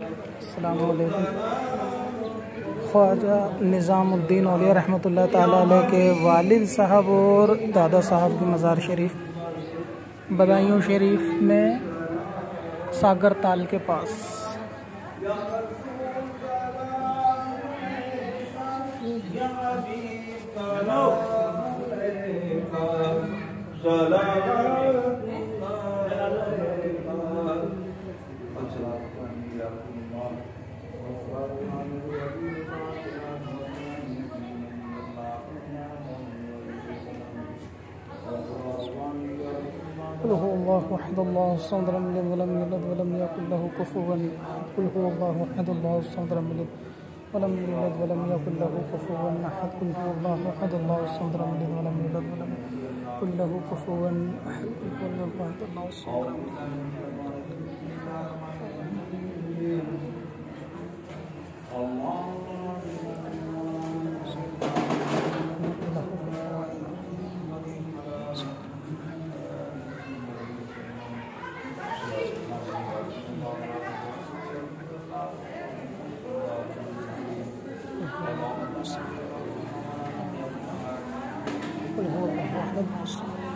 السلام علیکم۔ خواجہ نظام الدین اولیاء رحمۃ اللہ تعالیٰ علیہ کے والد صاحب اور دادا صاحب کی مزار شریف۔ بدائیوں شریف میں ساگر تال کے پاس۔ قل هو الله أحد الله الصمد لم يلد ولم يولد ولم يكن له كفوا. قل هو الله أحد الله الصمد لم يلد ولم يولد ولم يكن له كفوا أحد. قل هو الله أحد الله الصمد لم يلد ولم يولد ولم يكن له كفوا أحد. قل هو الله أحد الله الصمد لم يلد قل هو الله احد الله الصمد